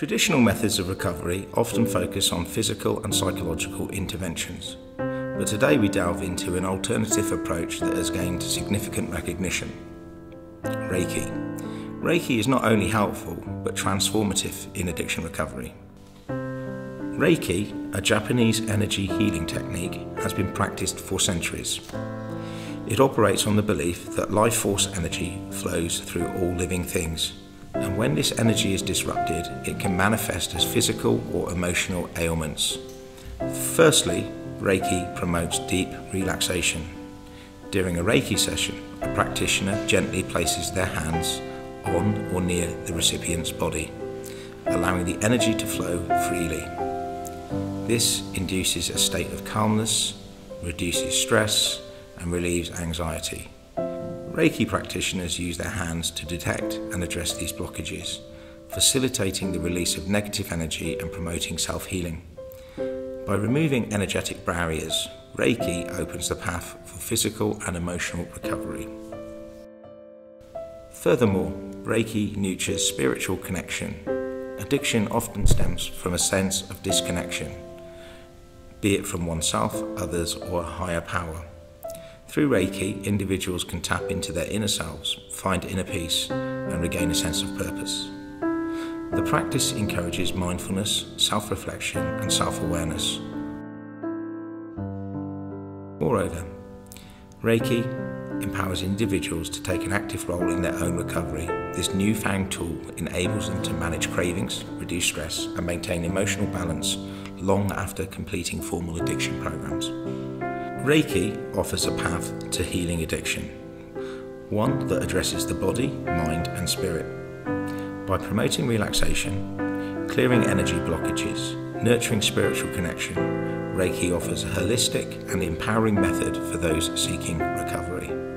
Traditional methods of recovery often focus on physical and psychological interventions, but today we delve into an alternative approach that has gained significant recognition Reiki. Reiki is not only helpful but transformative in addiction recovery. Reiki, a Japanese energy healing technique, has been practiced for centuries. It operates on the belief that life force energy flows through all living things and when this energy is disrupted, it can manifest as physical or emotional ailments. Firstly, Reiki promotes deep relaxation. During a Reiki session, a practitioner gently places their hands on or near the recipient's body, allowing the energy to flow freely. This induces a state of calmness, reduces stress, and relieves anxiety. Reiki practitioners use their hands to detect and address these blockages, facilitating the release of negative energy and promoting self healing. By removing energetic barriers, Reiki opens the path for physical and emotional recovery. Furthermore, Reiki nurtures spiritual connection. Addiction often stems from a sense of disconnection, be it from oneself, others, or a higher power. Through Reiki, individuals can tap into their inner selves, find inner peace, and regain a sense of purpose. The practice encourages mindfulness, self reflection, and self awareness. Moreover, Reiki empowers individuals to take an active role in their own recovery. This newfound tool enables them to manage cravings, reduce stress, and maintain emotional balance long after completing formal addiction programs. Reiki offers a path to healing addiction, one that addresses the body, mind, and spirit. By promoting relaxation, clearing energy blockages, nurturing spiritual connection, Reiki offers a holistic and empowering method for those seeking recovery.